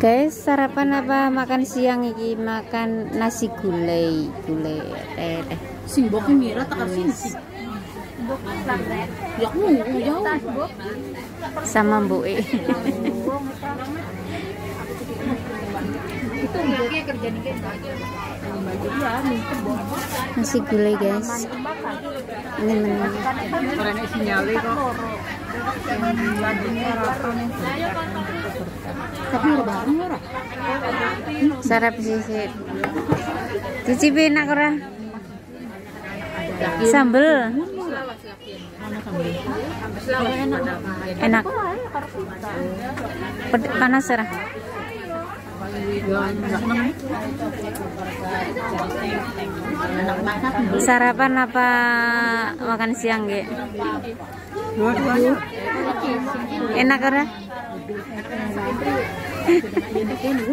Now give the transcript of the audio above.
Guys, sarapan apa makan siang iki? Makan nasi gulai, gulai teh teh. Sing boke mira tak kasih sih. Ya. Sama Bu E. Kan. Nasi gulai, guys. Ini menu. Karena sinyale kok. Sarap sisir. Cicipi enak ora? Sambel enak. Ped- panas ora? Sarapan apa makan siang, Ge? Enak ora? Dengan air.